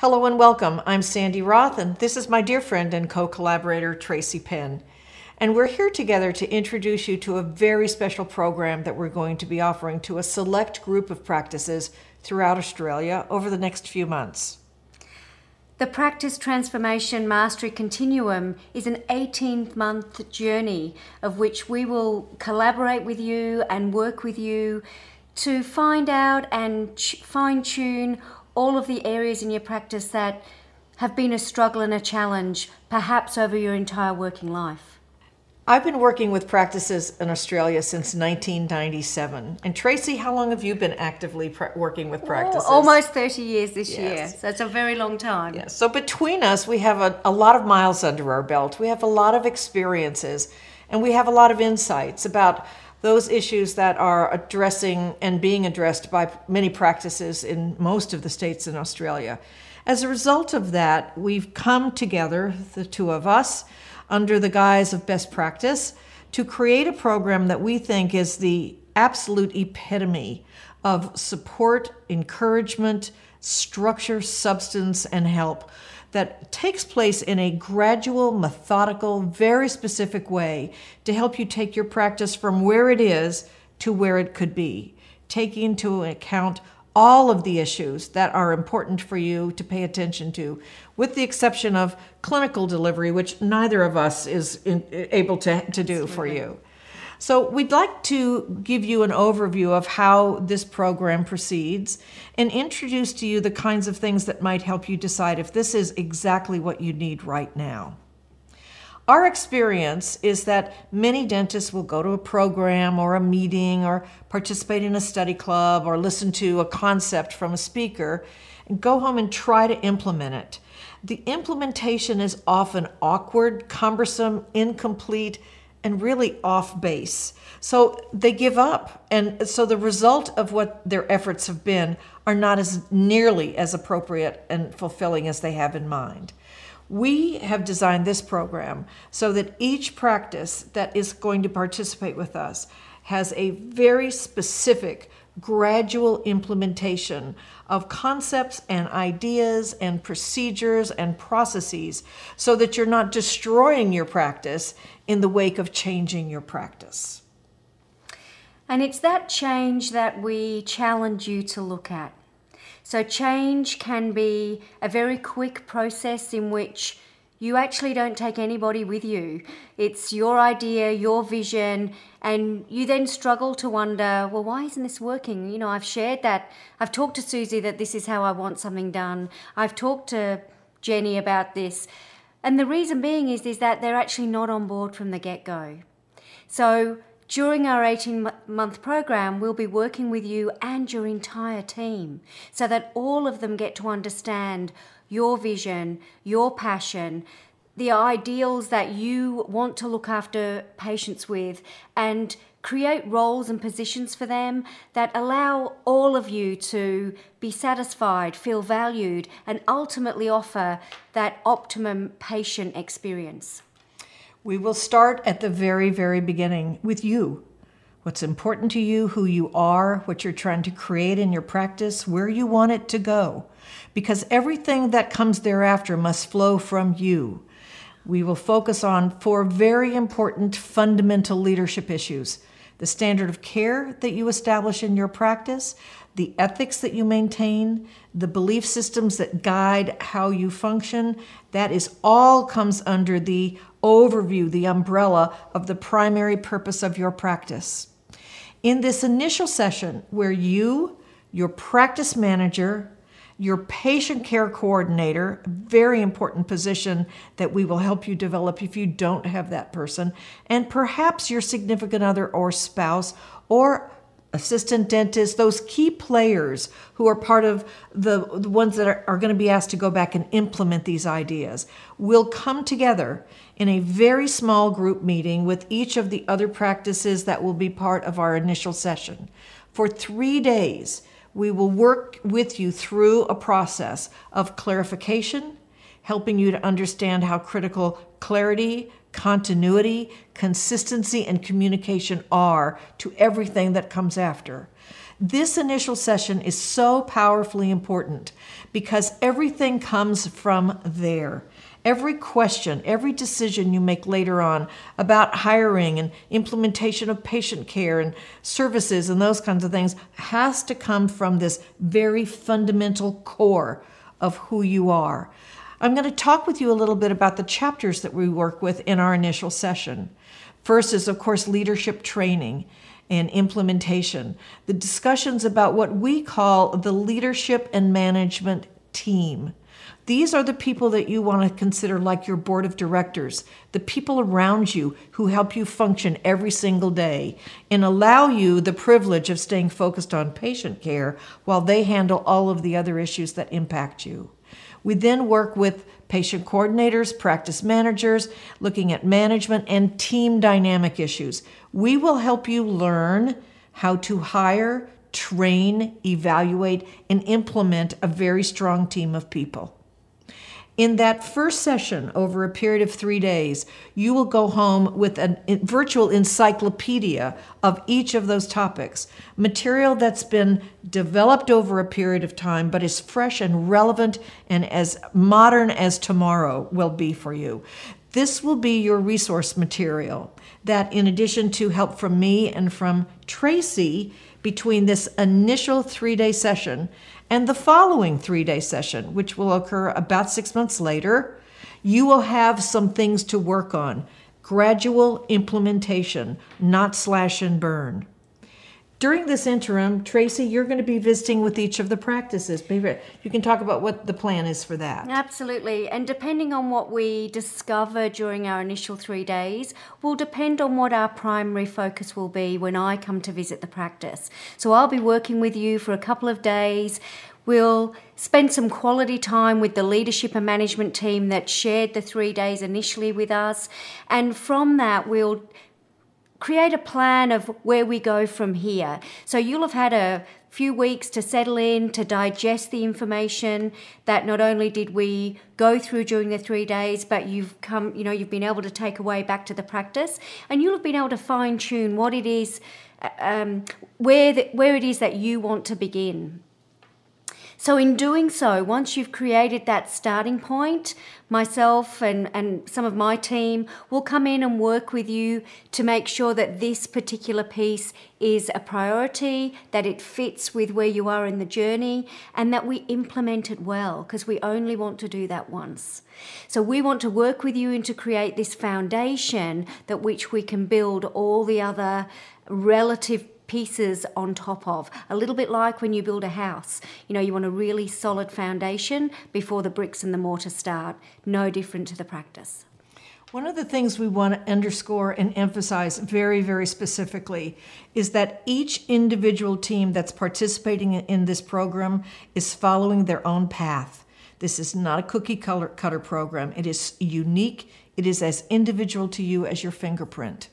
Hello and welcome. I'm Sandy Roth, and this is my dear friend and co collaborator, Tracy Penn. And we're here together to introduce you to a very special program that we're going to be offering to a select group of practices throughout Australia over the next few months. The Practice Transformation Mastery Continuum is an 18 month journey of which we will collaborate with you and work with you to find out and fine tune all of the areas in your practice that have been a struggle and a challenge, perhaps over your entire working life? I've been working with practices in Australia since 1997. And Tracy, how long have you been actively working with practices? Oh, almost 30 years this yes. year. So it's a very long time. Yes. So between us, we have a, a lot of miles under our belt. We have a lot of experiences and we have a lot of insights about those issues that are addressing and being addressed by many practices in most of the states in Australia. As a result of that, we've come together, the two of us, under the guise of best practice, to create a program that we think is the absolute epitome of support, encouragement, structure, substance, and help that takes place in a gradual, methodical, very specific way to help you take your practice from where it is to where it could be, taking into account all of the issues that are important for you to pay attention to, with the exception of clinical delivery, which neither of us is in, able to, to do for you. So, we'd like to give you an overview of how this program proceeds and introduce to you the kinds of things that might help you decide if this is exactly what you need right now. Our experience is that many dentists will go to a program or a meeting or participate in a study club or listen to a concept from a speaker and go home and try to implement it. The implementation is often awkward, cumbersome, incomplete, and really off base. So they give up. And so the result of what their efforts have been are not as nearly as appropriate and fulfilling as they have in mind. We have designed this program so that each practice that is going to participate with us has a very specific gradual implementation of concepts and ideas and procedures and processes so that you're not destroying your practice in the wake of changing your practice. And it's that change that we challenge you to look at. So, change can be a very quick process in which you actually don't take anybody with you. It's your idea, your vision, and you then struggle to wonder, well, why isn't this working? You know, I've shared that. I've talked to Susie that this is how I want something done. I've talked to Jenny about this. And the reason being is, is that they're actually not on board from the get go. So during our 18 month program, we'll be working with you and your entire team so that all of them get to understand your vision, your passion, the ideals that you want to look after patients with, and create roles and positions for them that allow all of you to be satisfied, feel valued, and ultimately offer that optimum patient experience. We will start at the very, very beginning with you what's important to you, who you are, what you're trying to create in your practice, where you want it to go. Because everything that comes thereafter must flow from you. We will focus on four very important fundamental leadership issues the standard of care that you establish in your practice, the ethics that you maintain, the belief systems that guide how you function. That is all comes under the overview, the umbrella of the primary purpose of your practice. In this initial session, where you, your practice manager, your patient care coordinator, very important position that we will help you develop if you don't have that person, and perhaps your significant other or spouse or assistant dentist, those key players who are part of the, the ones that are, are going to be asked to go back and implement these ideas, will come together in a very small group meeting with each of the other practices that will be part of our initial session. For three days, we will work with you through a process of clarification, helping you to understand how critical clarity, continuity, consistency, and communication are to everything that comes after. This initial session is so powerfully important because everything comes from there. Every question, every decision you make later on about hiring and implementation of patient care and services and those kinds of things has to come from this very fundamental core of who you are. I'm going to talk with you a little bit about the chapters that we work with in our initial session. First is, of course, leadership training and implementation, the discussions about what we call the leadership and management team. These are the people that you want to consider like your board of directors, the people around you who help you function every single day and allow you the privilege of staying focused on patient care while they handle all of the other issues that impact you. We then work with patient coordinators, practice managers, looking at management and team dynamic issues. We will help you learn how to hire, train, evaluate, and implement a very strong team of people. In that first session, over a period of three days, you will go home with a virtual encyclopedia of each of those topics. Material that's been developed over a period of time, but is fresh and relevant and as modern as tomorrow will be for you. This will be your resource material that, in addition to help from me and from Tracy, between this initial three day session and the following three day session, which will occur about six months later, you will have some things to work on. Gradual implementation, not slash and burn. During this interim, Tracy, you're going to be visiting with each of the practices. You can talk about what the plan is for that. Absolutely. And depending on what we discover during our initial three days, will depend on what our primary focus will be when I come to visit the practice. So I'll be working with you for a couple of days. We'll spend some quality time with the leadership and management team that shared the three days initially with us. And from that, we'll create a plan of where we go from here. So you'll have had a few weeks to settle in, to digest the information that not only did we go through during the three days, but you've come, you know, you've been able to take away back to the practice, and you'll have been able to fine tune what it is, um, where the, where it is that you want to begin. So, in doing so, once you've created that starting point, myself and, and some of my team will come in and work with you to make sure that this particular piece is a priority, that it fits with where you are in the journey, and that we implement it well, because we only want to do that once. So, we want to work with you and to create this foundation that which we can build all the other relative pieces on top of. A little bit like when you build a house. You know, you want a really solid foundation before the bricks and the mortar start. No different to the practice. One of the things we want to underscore and emphasize very, very specifically is that each individual team that's participating in this program is following their own path. This is not a cookie cutter program. It is unique. It is as individual to you as your fingerprint.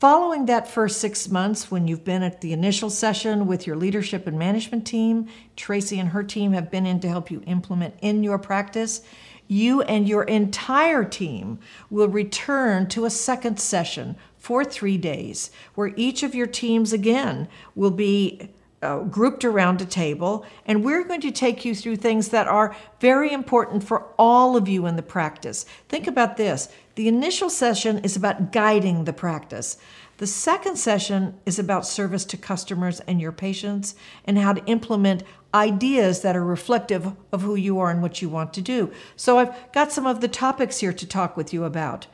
Following that first six months, when you've been at the initial session with your leadership and management team, Tracy and her team have been in to help you implement in your practice. You and your entire team will return to a second session for three days, where each of your teams again will be uh, grouped around a table, and we're going to take you through things that are very important for all of you in the practice. Think about this the initial session is about guiding the practice. The second session is about service to customers and your patients and how to implement ideas that are reflective of who you are and what you want to do. So, I've got some of the topics here to talk with you about.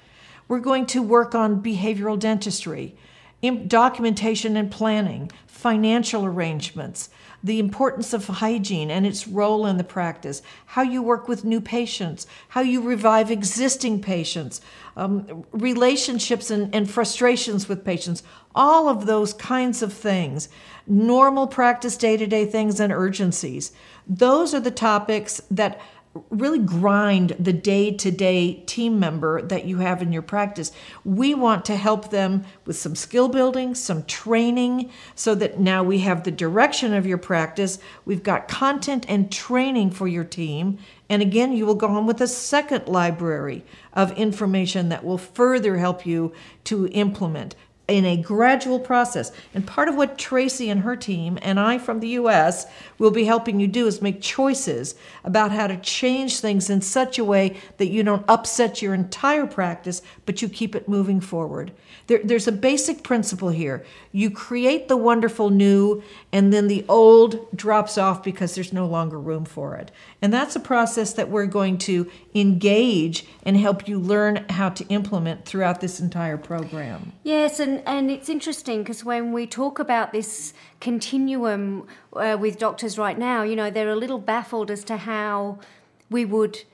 We're going to work on behavioral dentistry, documentation and planning, financial arrangements, the importance of hygiene and its role in the practice, how you work with new patients, how you revive existing patients, um, relationships and, and frustrations with patients, all of those kinds of things, normal practice day to day things and urgencies. Those are the topics that really grind the day to day team member that you have in your practice. We want to help them with some skill building, some training, so that now we have the direction of your practice. We've got content and training for your team. And again, you will go home with a second library of information that will further help you to implement. In a gradual process. And part of what Tracy and her team and I from the US will be helping you do is make choices about how to change things in such a way that you don't upset your entire practice, but you keep it moving forward. There, there's a basic principle here. You create the wonderful new, and then the old drops off because there's no longer room for it. And that's a process that we're going to engage and help you learn how to implement throughout this entire program. Yes, and, and it's interesting because when we talk about this continuum uh, with doctors right now, you know, they're a little baffled as to how we would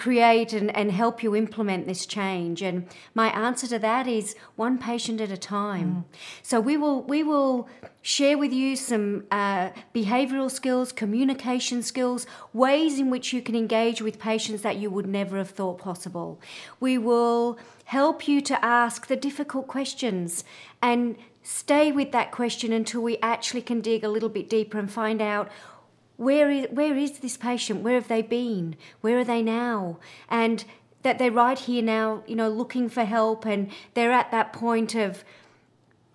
create and, and help you implement this change. And my answer to that is one patient at a time. Mm. so we will we will share with you some uh, behavioral skills communication skills ways in which you can engage with patients that you would never have thought possible. We will help you to ask the difficult questions and stay with that question until we actually can dig a little bit deeper and find out where is, where is this patient? Where have they been? Where are they now? And that they're right here now, you know, looking for help and they're at that point of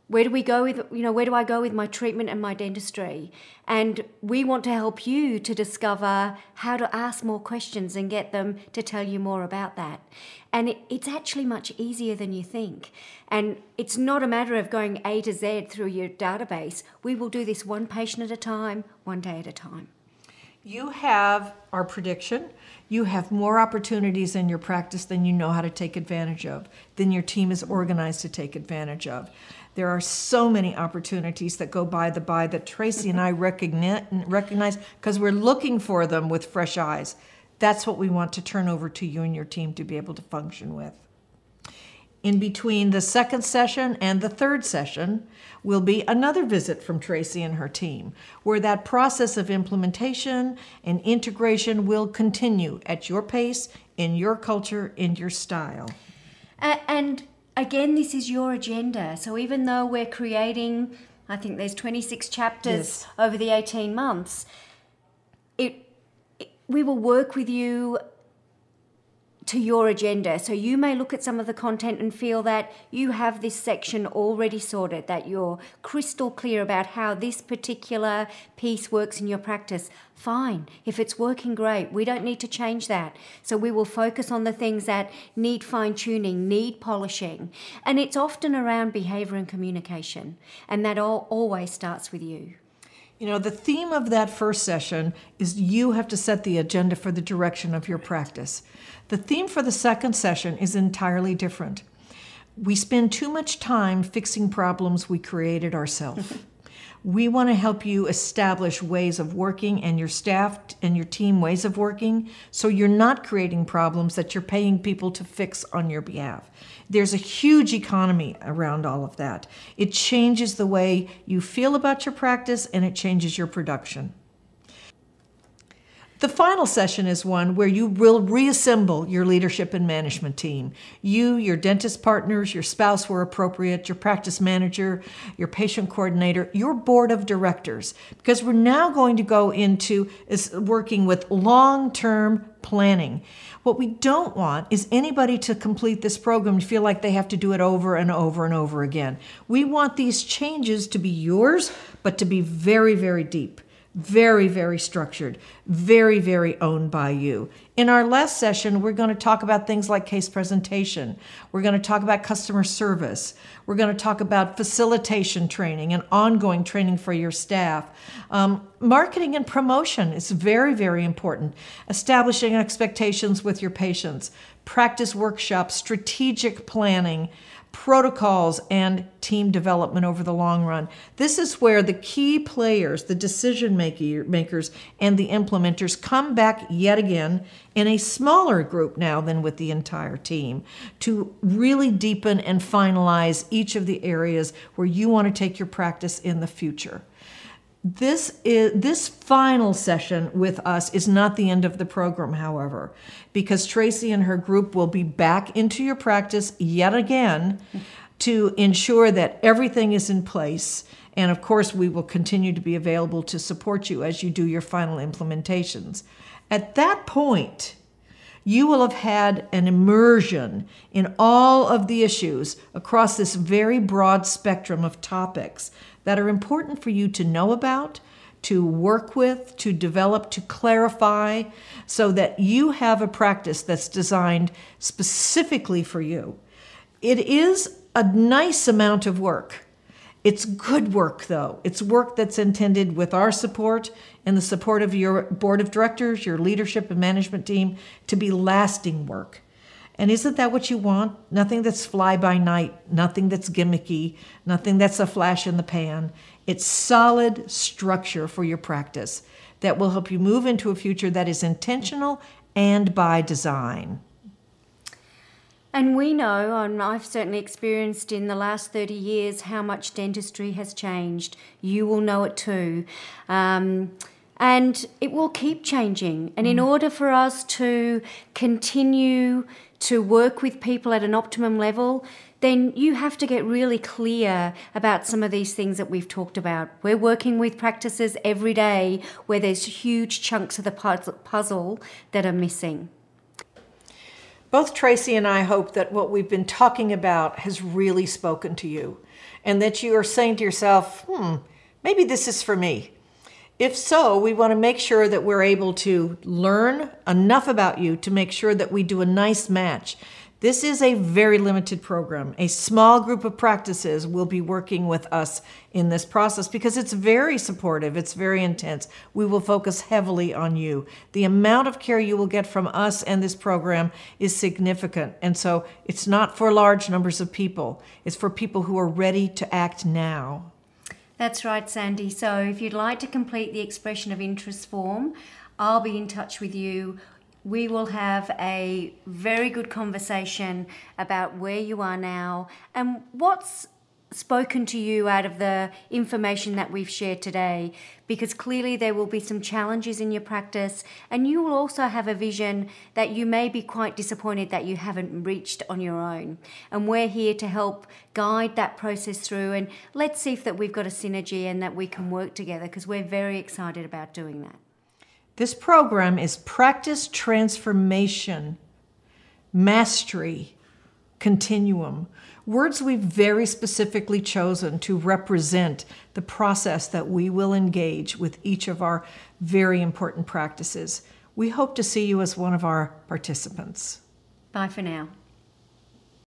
where do we go with, you know, where do I go with my treatment and my dentistry? And we want to help you to discover how to ask more questions and get them to tell you more about that. And it, it's actually much easier than you think. And it's not a matter of going A to Z through your database. We will do this one patient at a time, one day at a time. You have our prediction. You have more opportunities in your practice than you know how to take advantage of, than your team is organized to take advantage of. There are so many opportunities that go by the by that Tracy and I recognize because we're looking for them with fresh eyes. That's what we want to turn over to you and your team to be able to function with. In between the second session and the third session will be another visit from Tracy and her team, where that process of implementation and integration will continue at your pace, in your culture, in your style. and again, this is your agenda. So even though we're creating, I think there's 26 chapters yes. over the 18 months, it, it we will work with you to your agenda. So you may look at some of the content and feel that you have this section already sorted, that you're crystal clear about how this particular piece works in your practice. Fine. If it's working great, we don't need to change that. So we will focus on the things that need fine tuning, need polishing. And it's often around behavior and communication. And that all, always starts with you. You know, the theme of that first session is you have to set the agenda for the direction of your practice. The theme for the second session is entirely different. We spend too much time fixing problems we created ourselves. we want to help you establish ways of working and your staff and your team ways of working so you're not creating problems that you're paying people to fix on your behalf. There's a huge economy around all of that. It changes the way you feel about your practice and it changes your production. The final session is one where you will reassemble your leadership and management team. You, your dentist partners, your spouse where appropriate, your practice manager, your patient coordinator, your board of directors, because we're now going to go into is working with long-term planning. What we don't want is anybody to complete this program to feel like they have to do it over and over and over again. We want these changes to be yours, but to be very, very deep very, very structured, very, very owned by you. In our last session, we're going to talk about things like case presentation. We're going to talk about customer service. We're going to talk about facilitation training and ongoing training for your staff. Um, marketing and promotion is very, very important. Establishing expectations with your patients, practice workshops, strategic planning protocols and team development over the long run. This is where the key players, the decision makers, and the implementers come back yet again in a smaller group now than with the entire team to really deepen and finalize each of the areas where you want to take your practice in the future. This is this final session with us is not the end of the program, however, because Tracy and her group will be back into your practice yet again to ensure that everything is in place. And of course, we will continue to be available to support you as you do your final implementations. At that point, you will have had an immersion in all of the issues across this very broad spectrum of topics that are important for you to know about, to work with, to develop, to clarify, so that you have a practice that's designed specifically for you. It is a nice amount of work. It's good work, though. It's work that's intended with our support and the support of your board of directors, your leadership and management team to be lasting work. And isn't that what you want? Nothing that's fly by night, nothing that's gimmicky, nothing that's a flash in the pan. It's solid structure for your practice that will help you move into a future that is intentional and by design. And we know, and I've certainly experienced in the last 30 years, how much dentistry has changed. You will know it too. Um, and it will keep changing. And in order for us to continue to work with people at an optimum level, then you have to get really clear about some of these things that we've talked about. We're working with practices every day where there's huge chunks of the puzzle that are missing. Both Tracy and I hope that what we've been talking about has really spoken to you and that you are saying to yourself, hmm, maybe this is for me. If so, we want to make sure that we're able to learn enough about you to make sure that we do a nice match. This is a very limited program. A small group of practices will be working with us in this process because it's very supportive, it's very intense. We will focus heavily on you. The amount of care you will get from us and this program is significant. And so it's not for large numbers of people, it's for people who are ready to act now. That's right, Sandy. So if you'd like to complete the expression of interest form, I'll be in touch with you. We will have a very good conversation about where you are now and what's spoken to you out of the information that we've shared today. Because clearly there will be some challenges in your practice and you will also have a vision that you may be quite disappointed that you haven't reached on your own. And we're here to help guide that process through and let's see if that we've got a synergy and that we can work together because we're very excited about doing that this program is practice transformation mastery continuum words we've very specifically chosen to represent the process that we will engage with each of our very important practices. We hope to see you as one of our participants. Bye for now.